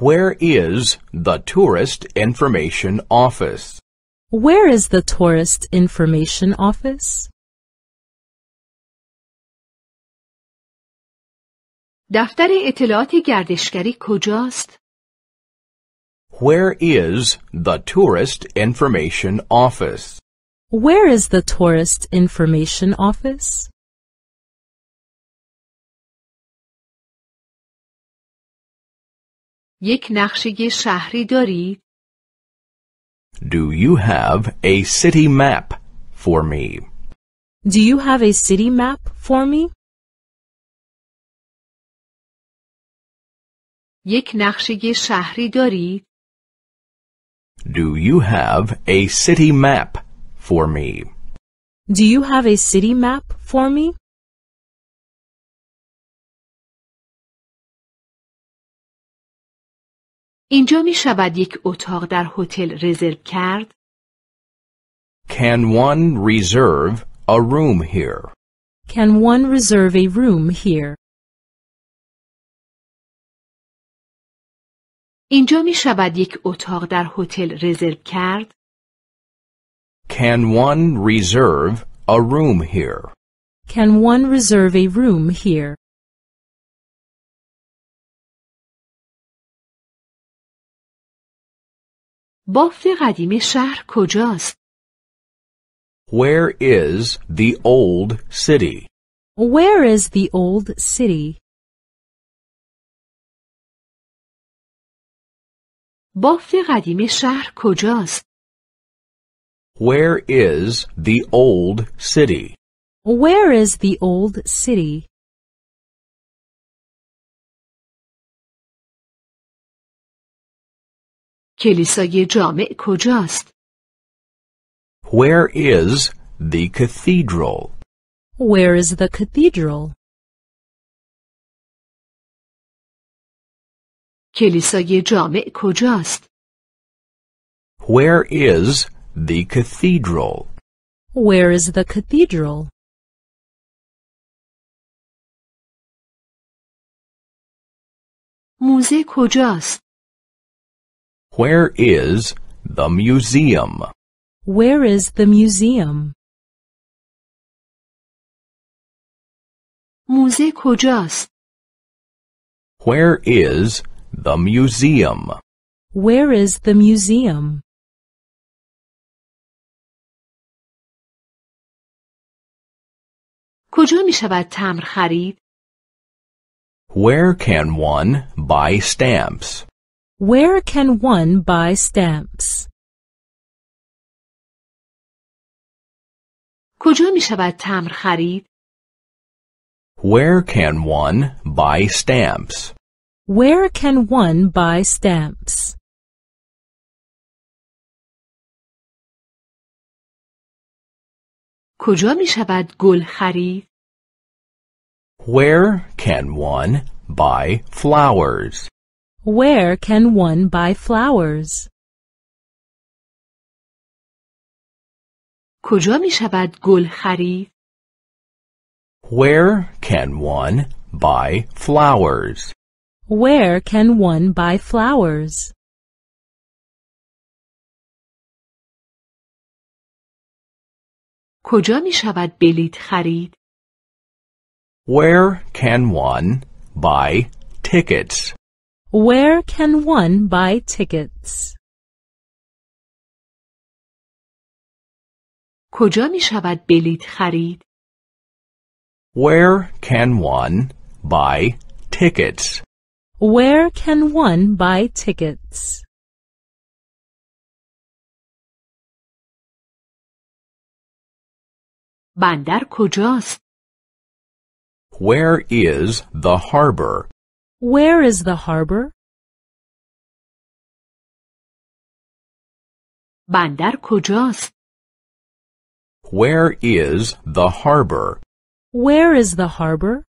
Where is the tourist information office? Where is the tourist information office? دفتر اطلاعات گردشگری کجاست؟ Where is the tourist information office? Where is the tourist information office? یک نقشه شهری دارید؟ Do you have a city map for me? Do you have a city map for me? یک نقشه شهری دارید؟ Do you have a city map for me? Do you have a city map for me? اینجا می شود یک اتاق در هتل رزرو کرد؟ Can one reserve a room here? Can one reserve a room here? اینجا می شود یک اتاق در هتل رزرو کرد؟ Can one reserve a room here? Can one reserve a room here? بافت قدیم شهر کجاست؟ Where is the old city? Where is the old city? بافت قدیم شهر کجاست؟ Where is the old city? Where is the old city? کلیسای جامع کجاست؟ Where is the cathedral? Where is the cathedral? کلیسای جامع کجاست؟ Where is the cathedral? Where is the cathedral? موزه کجاست؟ Where is the museum? Where is the museum? موزه کجاست؟ Where is the museum? Where is the museum? کجا می شود تمر خرید؟ Where can one buy stamps? Where can one buy stamps? کجا می شود تمر خرید؟ Where can one buy stamps? Where can one buy stamps? کجا می شود گل خرید؟ Where can one buy flowers? Where can one buy flowers? کجا می شود گل خرید؟ Where can one buy flowers? Where can one buy flowers? کجا می شود بلیط خرید؟ Where can one buy tickets? Where can one buy tickets? کجا می شود بلیط خرید؟ Where can one buy tickets? Where can one buy tickets? بندر کجاست؟ Where is the harbor? Where is the harbor? بندر کجاست؟ Where is the harbor? Where is the harbor?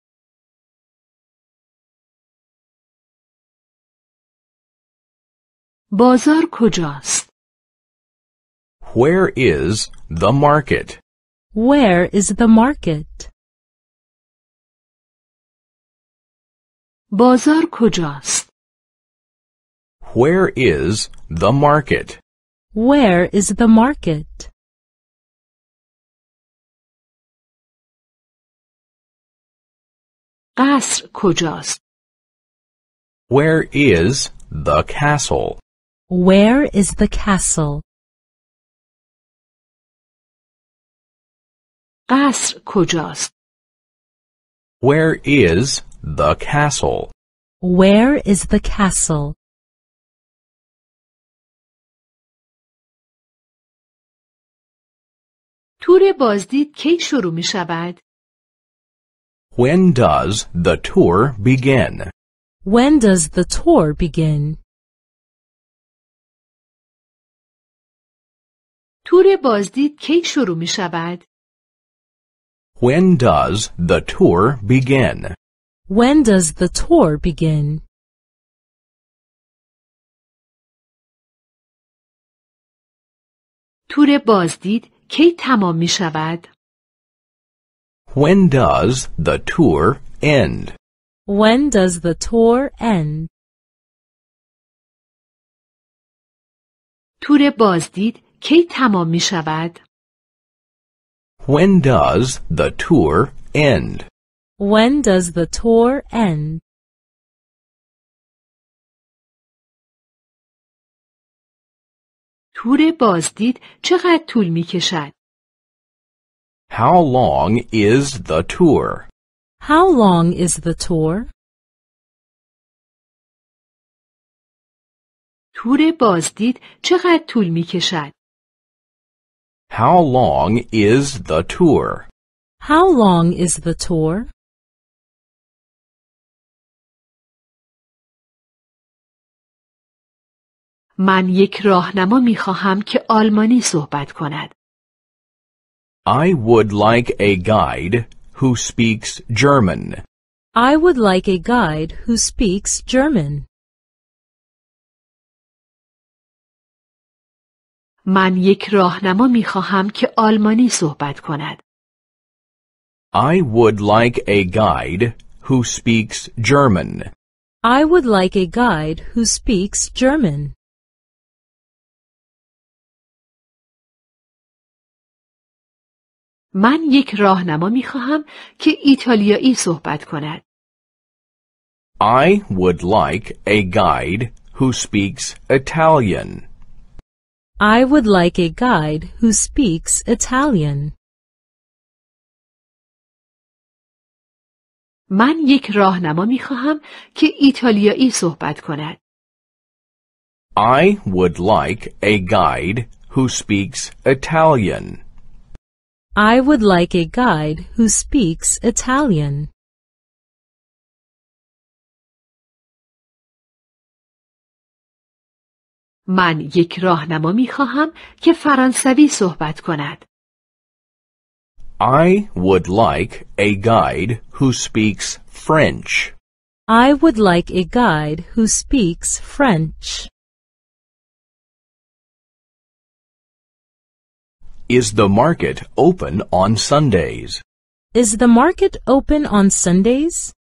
بازار کجاست؟ Where is the market? Where is the market? بازار کجاست؟ Where is the market? Where is the market? قصر کجاست؟ Where is the castle? Where is the castle? قصر کجاست؟ Where is the castle? Where is the castle? تور بازدید کی شروع می شود؟ When does the tour begin? When does the tour begin? تور بازدید کی شروع می شود؟ When does the tour begin? When does the tour begin? تور بازدید کی تمام می شود؟ When does the tour end? When does the tour end? تور بازدید کی تمام می شود؟ When does the tour end? When does the tour end? تور بازدید چقدر طول می کشد؟ How long is the tour? How long is the tour? تور بازدید چقدر طول می کشد؟ How long is the tour? How long is the tour? من یک راهنما می خواهم که آلمانی صحبت کند. I would like a guide who speaks German. I would like a guide who speaks German. من یک راهنما می خواهم که آلمانی صحبت کند. I would like a guide who speaks German. I would like a guide who speaks German. من یک راهنما می خواهم که ایتالیایی صحبت کند. I would like a guide who speaks Italian. I would like a guide who speaks Italian. من یک راهنما می خواهم که ایتالیایی صحبت کند. I would like a guide who speaks Italian. I would like a guide who speaks Italian. من یک راهنما می خواهم که فرانسوی صحبت کند. I would like a guide who speaks French. I would like a guide who speaks French. Is the market open on Sundays? Is the market open on Sundays?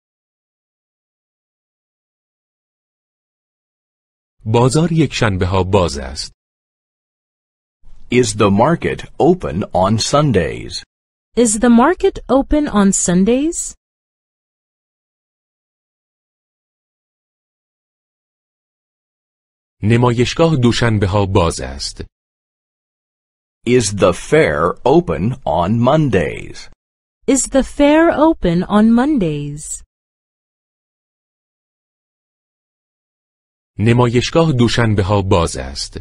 بازار یک شنبه ها باز است. Is the market open on Sundays? Is the market open on Sundays? نمایشگاه دوشنبه ها باز است. Is the fair open on Mondays? Is the fair open on Mondays? نمایشگاه دوشنبه ها باز است.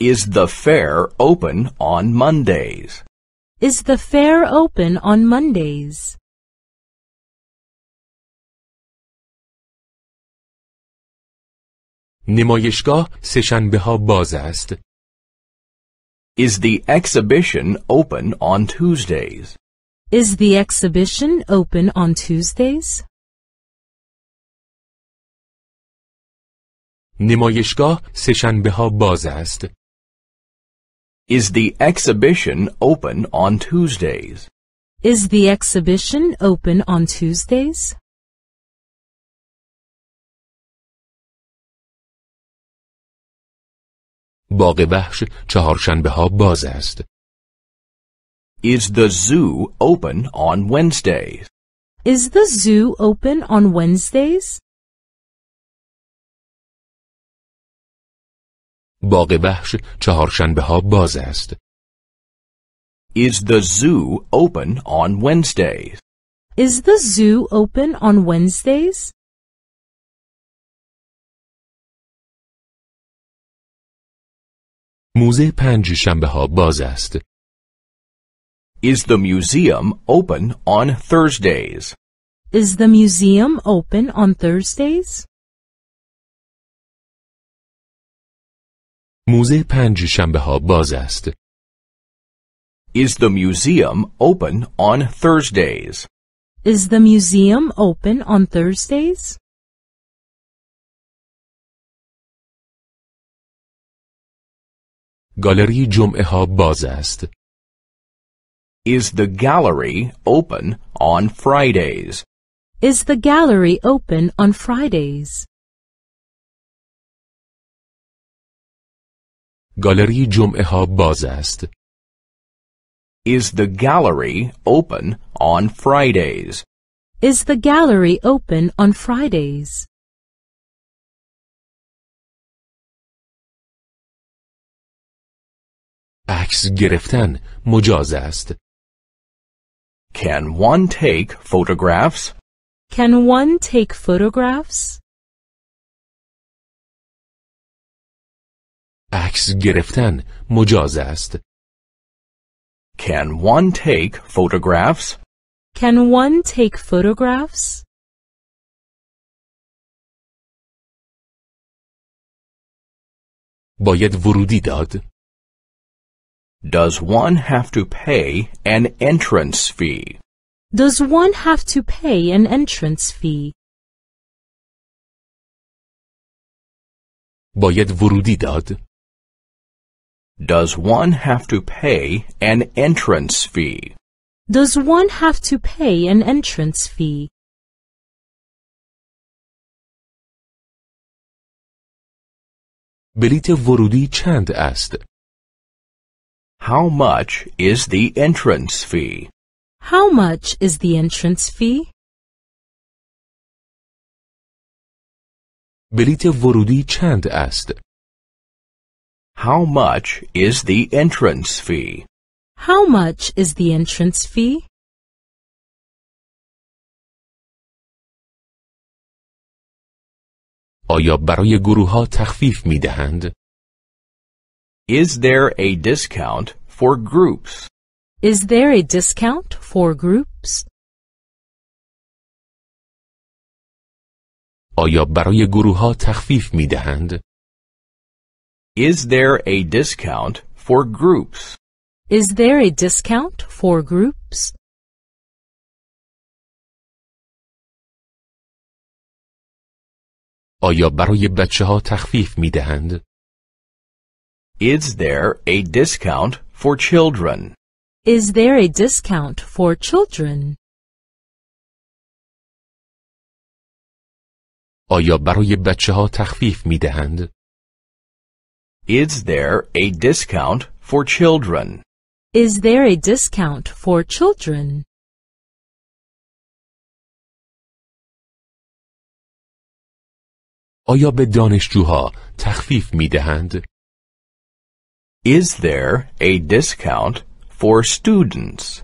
Is the fair open on Mondays? Is the fair open on Mondays? نمایشگاه سهشنبه ها باز است. Is the exhibition open on Tuesdays? Is the exhibition open on Tuesdays? نمایشگاه سهشنبه ها باز است. Is the exhibition open on Tuesdays? Is the exhibition open on Tuesdays? باغ وحش چهارشنبه ها باز است. Is the zoo open on Wednesdays? Is the zoo open on Wednesdays? باغ وحش چهارشنبه ها باز است. Is the zoo open on Wednesdays? Is the zoo open on Wednesdays? موزه پنج شنبه ها باز است. Is the museum open on Thursdays? Is the museum open on Thursdays? موزه پنج شنبه ها باز است. Is the museum open on Thursdays? Is the museum open on Thursdays? گالری جمعه ها باز است. Is the gallery open on Fridays? Is the gallery open on Fridays? گالری جمعه ها باز است. Is the gallery open on Fridays? Is the gallery open on Fridays? عکس گرفتن مجاز است. Can one take photographs? Can one take photographs? عکس گرفتن مجاز است. Can one take photographs? Can one take photographs? باید ورودی داد. Does one have to pay an entrance fee? Does one have to pay an entrance fee? باید ورودی داد. Does one have to pay an entrance fee? Does one have to pay an entrance fee? بلیت ورودی چند است؟ How much is the entrance fee? How much is the entrance fee? بلیت ورودی چند است؟ How much is the entrance fee? How much is the entrance fee? آیا برای گروه ها تخفیف می دهند؟ Is there a discount for groups? Is there a discount for groups? آیا برای گروه ها تخفیف می دهند؟ Is there a discount for groups? Is there a discount for groups? آیا برای بچه ها تخفیف می دهند؟ Is there a discount for children? Is there a discount for children? آیا برای بچه ها تخفیف می دهند؟ Is there a discount for children? Is there a discount for children? آیا به دانشجوها تخفیف می دهند؟ Is there a discount for students?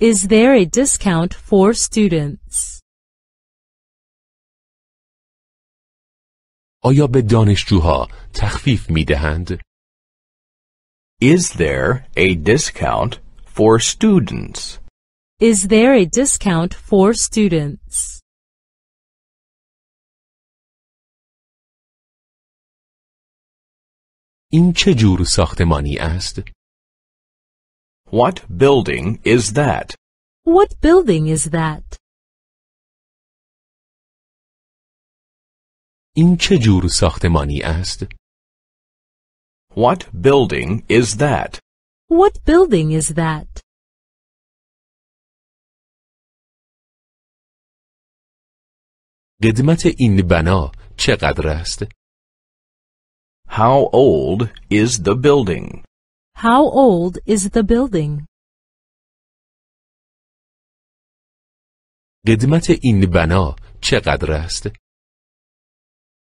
Is there a discount for students? آیا به دانشجوها تخفیف می دهند؟ Is there a discount for students? Is there a discount for students? این چه جور ساختمانی است؟ What building is that? What building is that? این چه جور ساختمانی است؟ What building is that? What building is that? قدمت این بنا چقدر است؟ How old is the building? How old is the building? قدمت این بنا چقدر است؟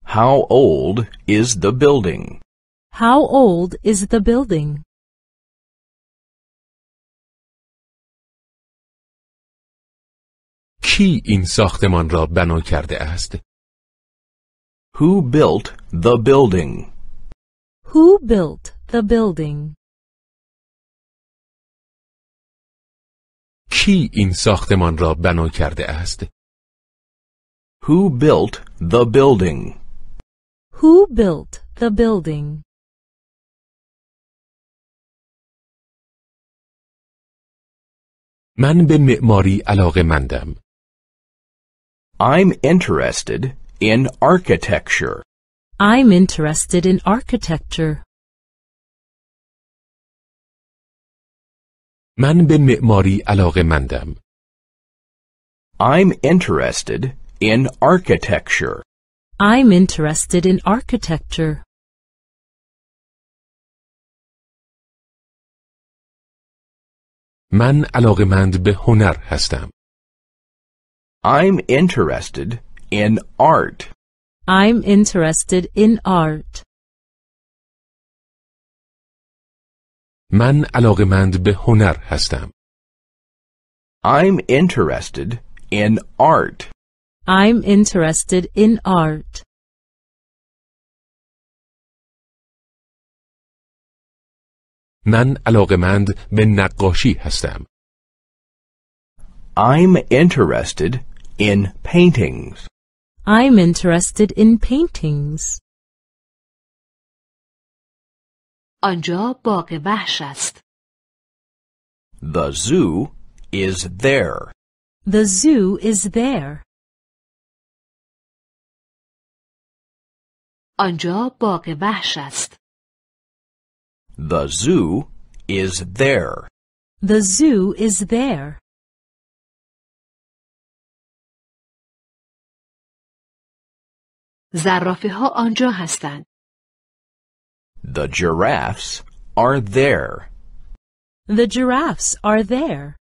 How old is the building? How old is the building? کی این ساختمان را بنا کرده است؟ Who built the building? Who built the building? کی این ساختمان را بنا کرده است؟ Who built the building? Who built the building? من به معماری علاقه مندم. I'm interested in architecture. I'm interested in architecture. من به معماری علاقه مندم. I'm interested in architecture. I'm interested in architecture. من علاقمند به هنر هستم. I'm interested in art. I'm interested in art. من علاقمند به هنر هستم. I'm interested in art. I'm interested in art. من علاقمند به نقاشی هستم. I'm interested in paintings. I'm interested in paintings. آنجا باغ وحش است. The zoo is there. The zoo is there. آنجا باغ وحش است. The zoo is there. The zoo is there. زرافه ها آنجا هستند. The giraffes are there. The giraffes are there.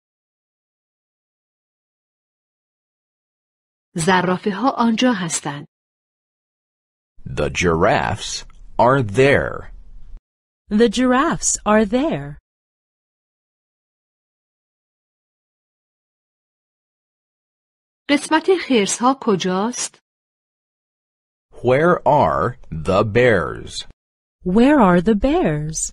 زرافه ها آنجا هستند. The giraffes are there. The giraffes are there. قسمت خرس ها کجاست؟ Where are the bears? Where are the bears?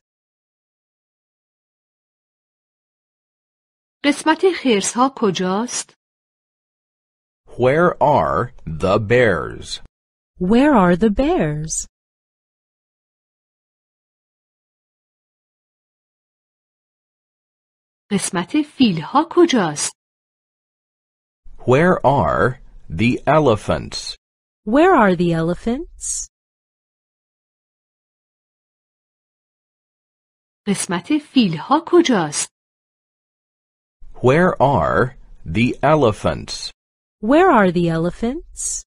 قسمت خرس ها کجاست؟ Where are the bears? Where are the bears? قسمت فیل ها کجاست؟ Where are the elephants? Where are the elephants? قسمت فیل ها کجاست؟ Where are the elephants? Where are the elephants?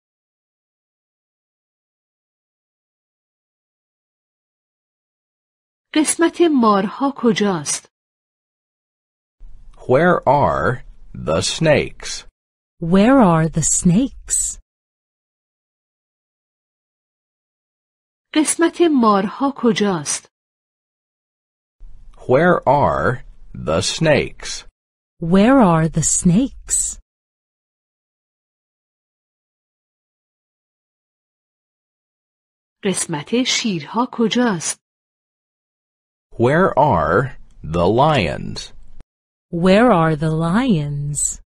قسمت مارها کجاست؟ Where are the snakes? Where are the snakes? قسمت مارها کجاست؟ Where are the snakes? Where are the snakes? قسمت شیرها کجاست؟ Where are the lions? Where are the lions?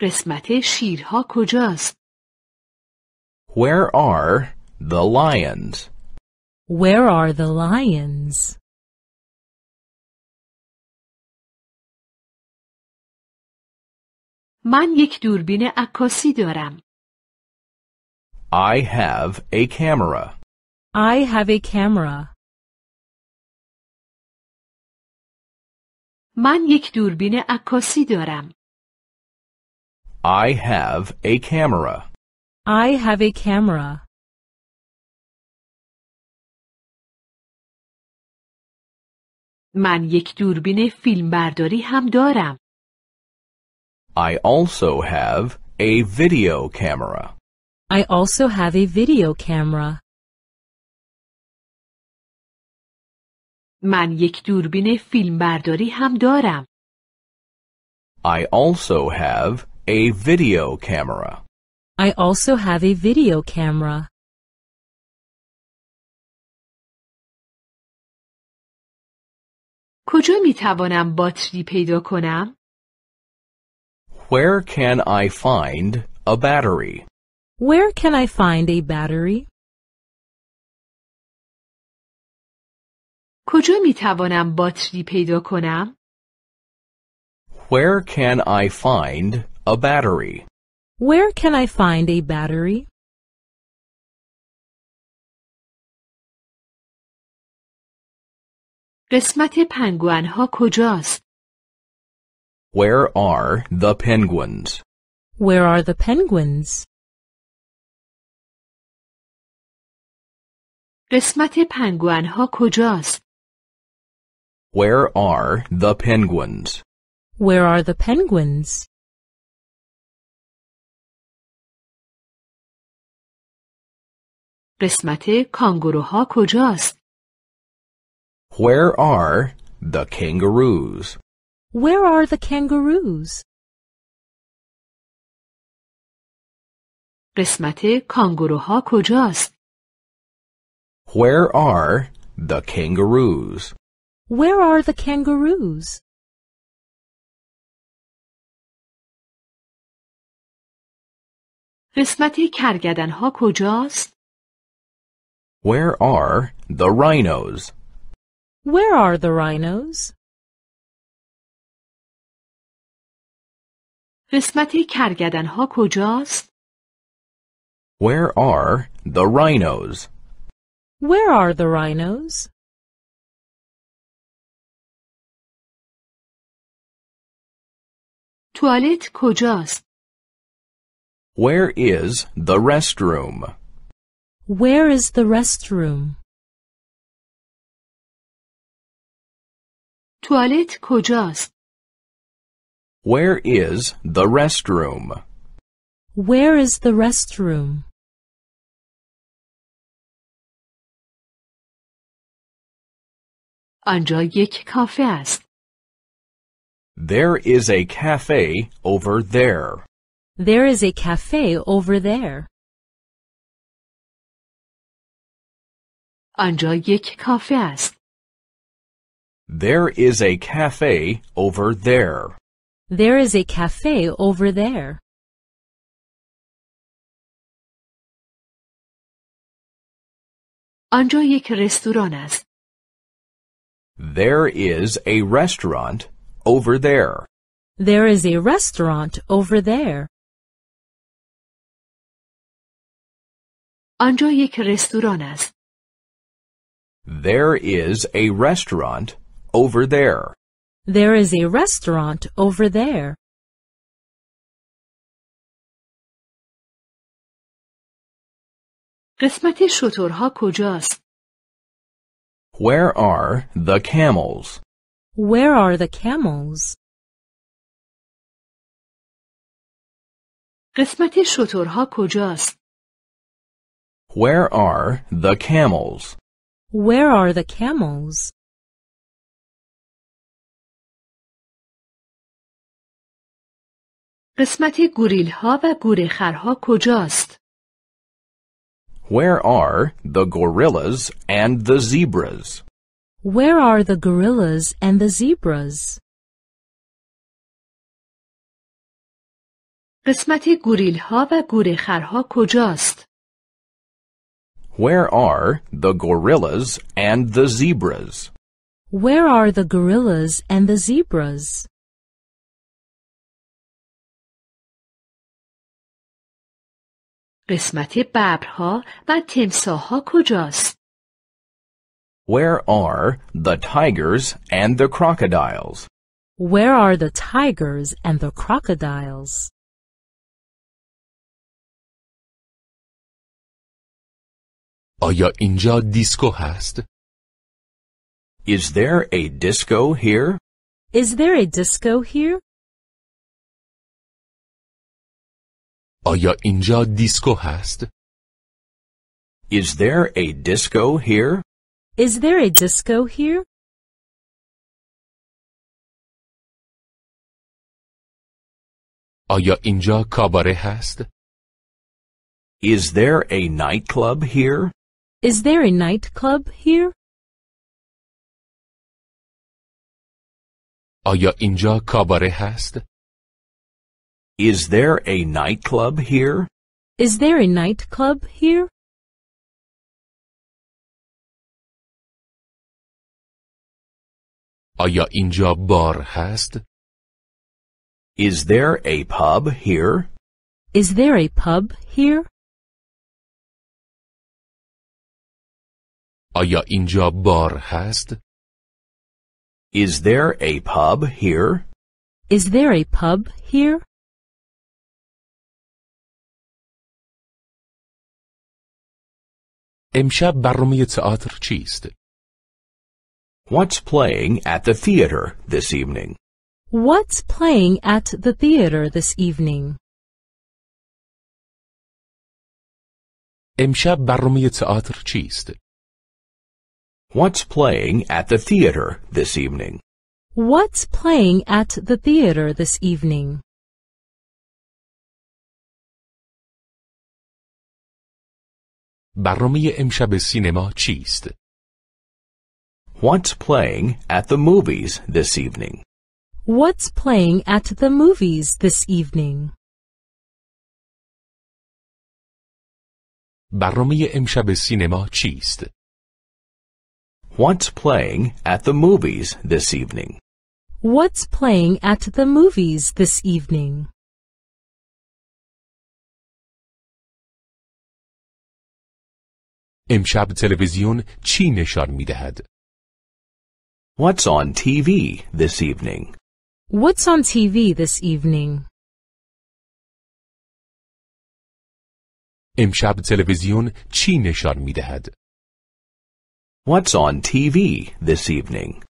قسمت شیرها کجاست؟ Where are the lions? Where are the lions? من یک دوربین عکاسی دارم. I have a camera. I have a camera. من یک دوربین عکاسی دارم. I have a camera. I have a camera. من یک دوربین فیلمبرداری هم دارم. I also have a video camera. I also have a video camera. من یک دوربین فیلمبرداری هم دارم. I also have a video camera. I also have a video camera. کجا می توانم باتری پیدا کنم؟ Where can I find a battery? Where can I find a battery? کجا می توانم باتری پیدا کنم؟ Where can I find a battery? Where can I find a battery? قسمت پنگوئن ها کجاست؟ Where are the penguins? Where are the penguins? قسمت پنگوئن ها کجاست؟ Where are the penguins? Where are the penguins? قسمت کانگوروها کجاست؟ Where are the kangaroos? Where are the kangaroos? قسمت کانگوروها کجاست؟ Where are the kangaroos? Where are the kangaroos? قسمت کرگدن ها کجاست؟ Where are the rhinos? Where are the rhinos? قسمت کرگدن ها کجاست؟ Where are the rhinos? Where are the rhinos? توالت کجاست؟ Where is the restroom? Where is the restroom? توالت کجاست؟ Where is the restroom? Where is the restroom? آنجا یک کافه است. There is a cafe over there. There is a cafe over there. آنجا یک کافه است. There is a cafe over there. There is a cafe over there. آنجا یک رستوران است. There is a restaurant over there. There is a restaurant over there. آنجا یک رستوران است. There is a restaurant over there. There is a restaurant over there. قسمت شترها کجاست؟ Where are the camels? Where are the camels? قسمت شترها کجاست؟ Where are the camels? Where are the camels? قسمت گوریل ها و گورخرها کجاست؟ Where are the gorillas and the zebras? Where are the gorillas and the zebras? قسمت گوریل ها و گورخرها کجاست؟ Where are the gorillas and the zebras? Where are the gorillas and the zebras? قسمت ببرها و تمساهها کجاست؟ Where are the tigers and the crocodiles? Where are the tigers and the crocodiles? آیا اینجا دیسکو هست؟ Is there a disco here? Is there a disco here? آیا اینجا دیسکو هست؟ Is there a disco here? Is there a disco here? آیا اینجا کاباره هست؟ Is there a nightclub here? Is there a nightclub here? آیا اینجا کاباره هست؟ Is there a nightclub here? Is there a nightclub here? آیا اینجا بار هست؟ Is there a pub here? Is there a pub here? آیا اینجا بار هست؟ Is there a pub here? Is there a pub here? امشب برنامه تئاتر چیست؟ What's playing at the theater this evening? What's playing at the theater this evening? امشب برنامه تئاتر چیست؟ What's playing at the theater this evening? What's playing at the theater this evening? برنامه امشب سینما چیست؟ What's playing at the movies this evening? What's playing at the movies this evening? برنامه امشب سینما چیست؟ What's playing at the movies this evening? What's playing at the movies this evening? امشب تلویزیون چی نشان می دهد؟ What's on TV this evening? What's on TV this evening? امشب تلویزیون چی نشان می دهد؟ What's on TV this evening?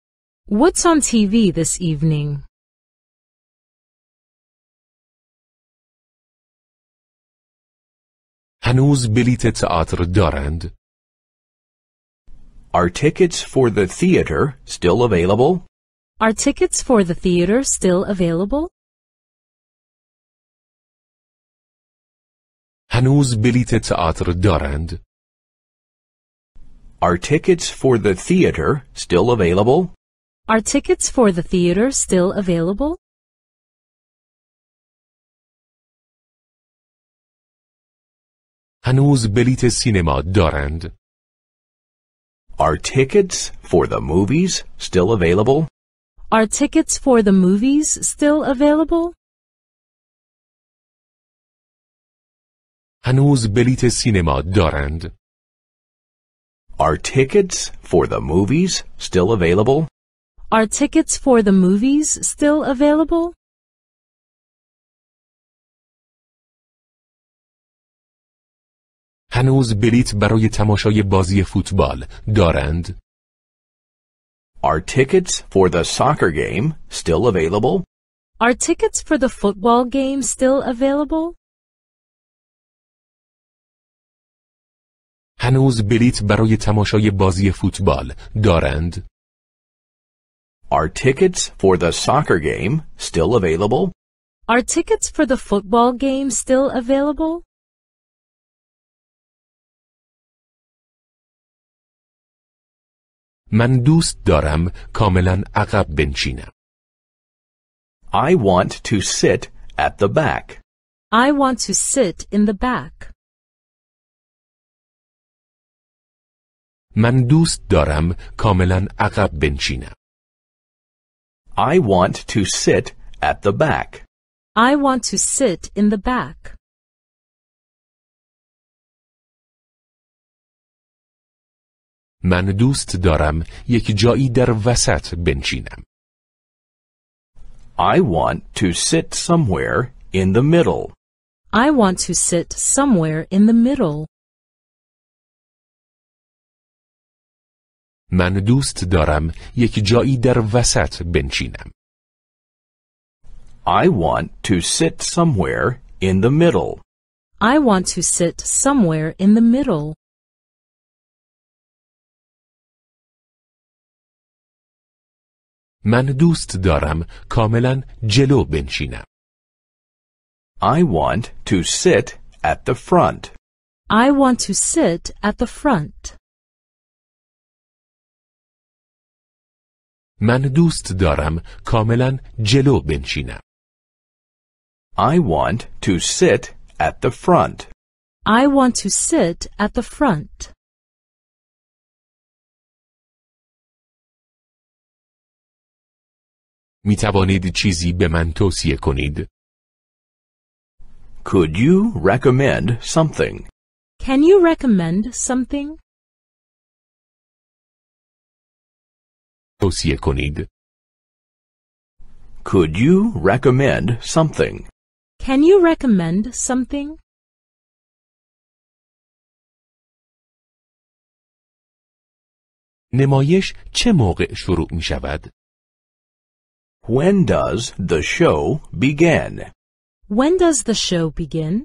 What's on TV this evening? هنوز بلیت تئاتر دارند؟ Are tickets for the theater still available? Are tickets for the theater still available? هنوز بلیت تئاتر دارند؟ Are tickets for the theater still available? Are tickets for the theater still available? هنوز بلیت سینما دارند؟ Are tickets for the movies still available? Are tickets for the movies still available? هنوز بلیت سینما دارند؟ Are tickets for the movies still available? Are tickets for the movies still available? هنوز بلیت برای تماشای بازی فوتبال دارند؟ Are tickets for the soccer game still available? Are tickets for the football game still available? هنوز بلیت برای تماشای بازی فوتبال دارند؟ Are tickets for the soccer game still available? Are tickets for the football game still available? من دوست دارم کاملا عقب بنشینم. I want to sit at the back. I want to sit in the back. من دوست دارم کاملا عقب بنشینم. I want to sit at the back. I want to sit in the back. من دوست دارم یک جایی در وسط بنشینم. I want to sit somewhere in the middle. I want to sit somewhere in the middle. من دوست دارم یک جایی در وسط بنشینم. I want to sit somewhere in the middle. I want to sit somewhere in the middle. من دوست دارم کاملا جلو بنشینم. I want to sit at the front. I want to sit at the front. من دوست دارم کاملا جلو بنشینم. I want to sit at the front. I want to sit at the front. می توانید چیزی به من توصیه کنید؟ Could you recommend something? Can you recommend something? توصیه کنید. Could you recommend something? Can you recommend something? نمایش چه موقع شروع می شود؟ When does the show begin? When does the show begin?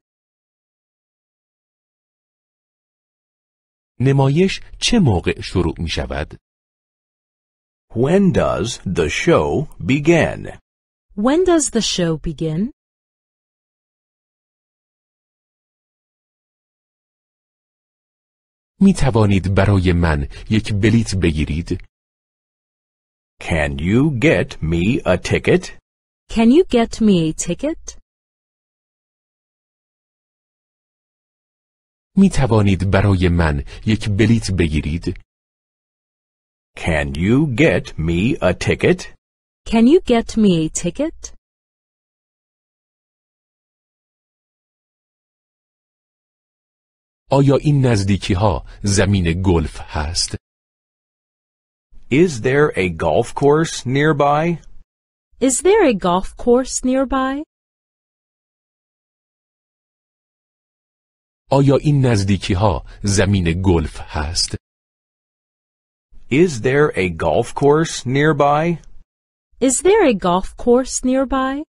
نمایش چه موقع شروع می شود؟ When does the show begin? When does the show begin? می توانید برای من یک بلیت بگیرید؟ Can you get me a ticket? Can you get me a ticket? می توانید برای من یک بلیت بگیرید؟ Can you get me a ticket? Can you get me a ticket? آیا این نزدیکی ها زمین گلف هست؟ Is there a golf course nearby? Is there a golf course nearby? آیا این نزدیکی ها زمین گلف هست؟ Is there a golf course nearby? Is there a golf course nearby?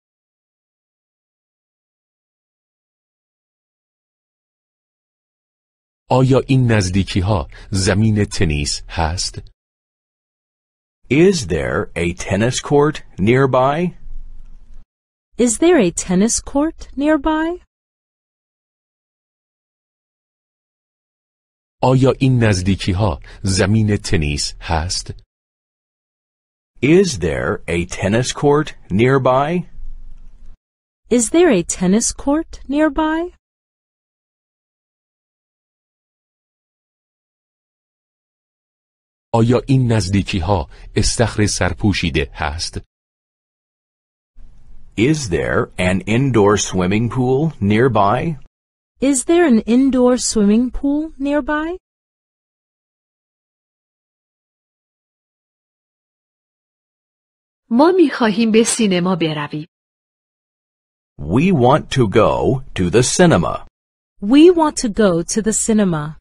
آیا این نزدیکی ها زمین تنیس هست؟ Is there a tennis court nearby? Is there a tennis court nearby? آیا این نزدیکی ها زمین تنیس هست؟ Is there a tennis court nearby? Is there a tennis court nearby? آیا این نزدیکی ها استخر سرپوشیده هست؟ Is there an indoor swimming pool nearby? Is there an indoor swimming pool nearby? ما می خواهیم به سینما برویم. We want to go to the cinema. We want to go to the cinema.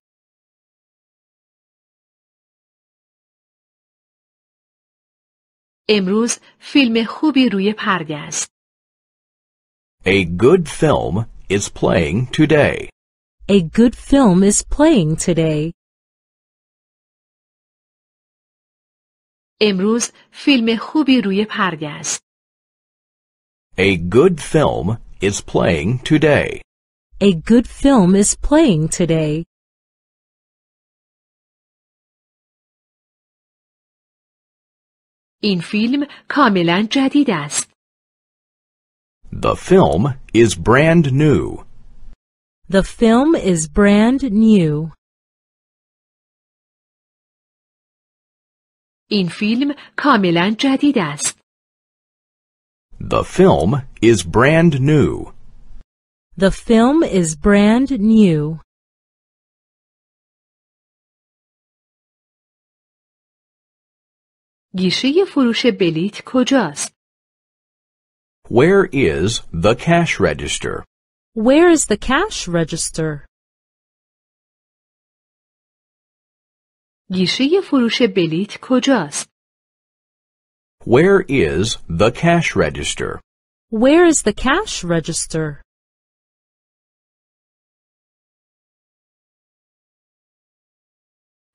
امروز فیلم خوبی روی پرده است. A good film is playing today. A good film is playing today. امروز فیلم خوبی روی پرده است. A good film is playing today. A good film is playing today. این فیلم کاملا جدید است. The film is brand new. The film is brand new. این فیلم کاملا جدید است. The film is brand new. The film is brand new. گیشه فروش بلیت کجاست؟ Where is the cash register? Where is the cash register? گیشه فروش بلیت کجاست؟ Where is the cash register? Where is the cash register?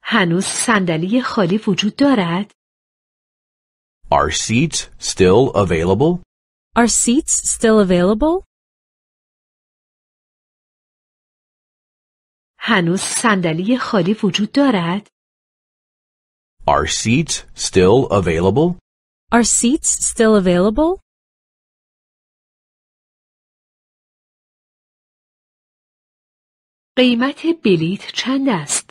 هنوز صندلی خالی وجود دارد؟ Are seats still available? Are seats still available? هنوز صندلی خالی وجود دارد؟ Are seats still available? Are seats still available? قیمت بلیت چند است؟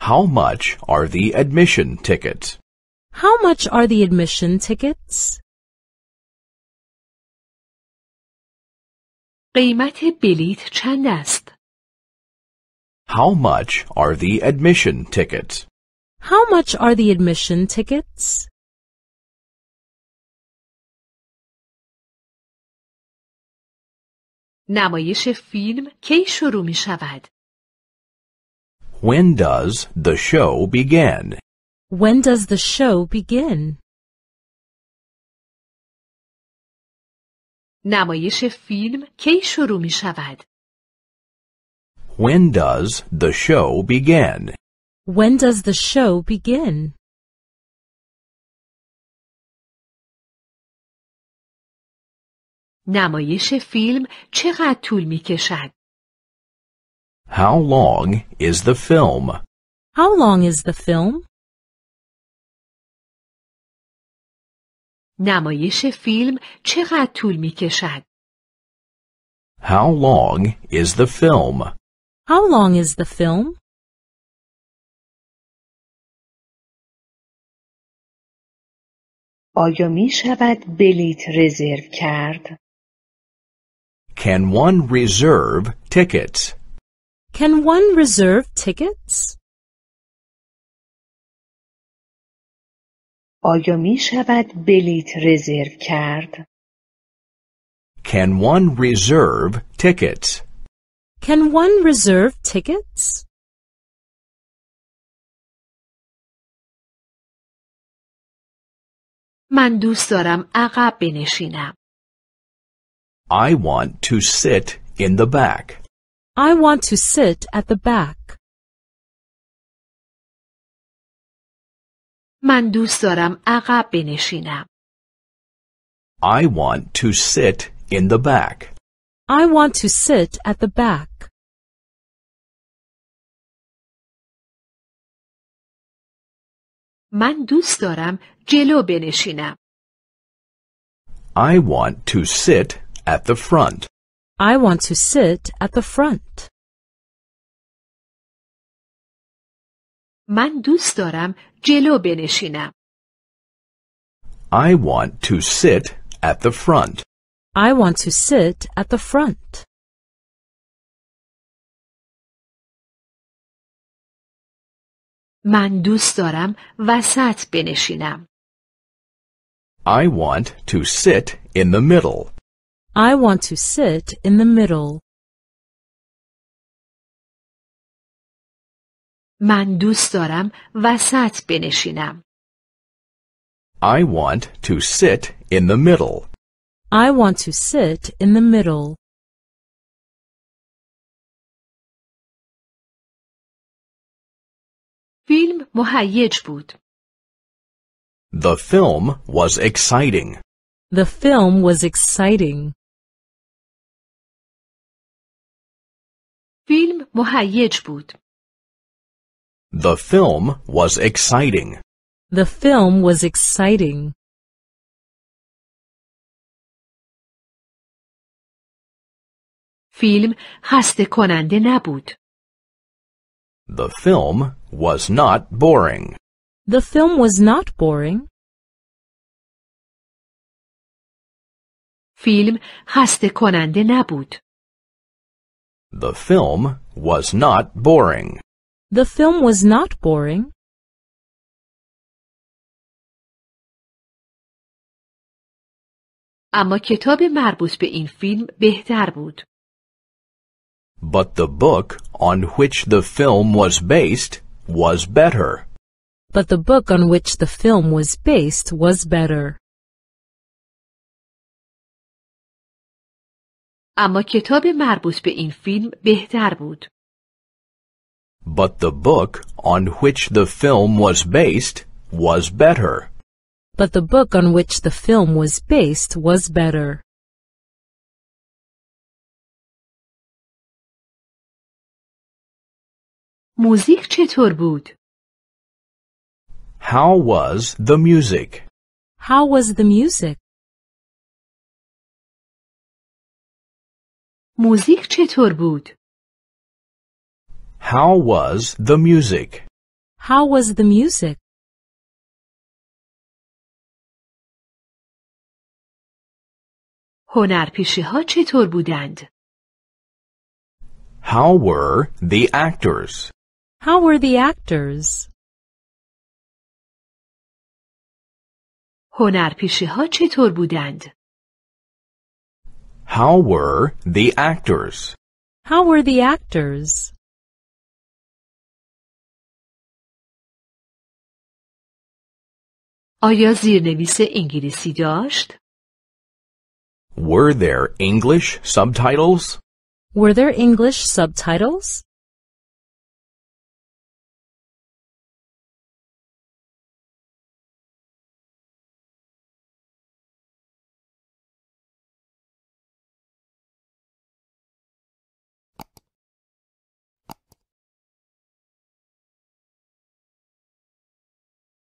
How much are the admission tickets? How much are the admission tickets? قیمت بلیت چند است؟ How much are the admission tickets? How much are the admission tickets? نمایش فیلم کی شروع می شود؟ When does the show begin? When does the show begin? نمایش فیلم کی شروع می شود؟ When does the show begin? When does the show begin? نمایش فیلم چقدر طول می کشد؟ How long is the film? How long is the film? نمایش فیلم چقدر طول می کشد؟ How long is the film? How long is the film? آیا می شود بلیت رزرو کرد؟ Can one reserve tickets? Can one reserve tickets? آیا می شود بلیت رزرو کرد؟ Can one reserve tickets? Can one reserve tickets? من دوست دارم عقب بنشینم. I want to sit in the back. I want to sit at the back. من دوست دارم عقب بنشینم. I want to sit in the back. I want to sit at the back. من دوست دارم جلو بنشینم. I want to sit at the front. I want to sit at the front. من دوست دارم جلو بنشینم. I want to sit at the front. I want to sit at the front. من دوست دارم وسط بنشینم. I want to sit in the middle. I want to sit in the middle. من دوست دارم وسط بنشینم. I want to sit in the middle. I want to sit in the middle. فیلم مهیج بود. The film was exciting. The film was exciting. فیلم مهیج بود. The film was exciting. The film was exciting. فیلم خسته کننده نبود. The film was not boring. The film was not boring. فیلم خسته کننده نبود. The film was not boring. The film was not boring. اما کتاب مربوط به این فیلم بهتر بود. But the book on which the film was based was better. but the book on which the film was based was better. اما کتاب مربوط به این فیلم بهتر بود. But the book on which the film was based was better. But the book on which the film was based was better. موزیک چطور بود؟ How was the music? How was the music? موزیک چطور بود؟ How was the music? How was the music? هنرپیشه ها چطور بودند؟ How were the actors? How were the actors? هنرپیشه ها چطور بودند؟ How were the actors? How were the actors? آیا زیرنویس انگلیسی داشت؟ Were there English subtitles? Were there English subtitles?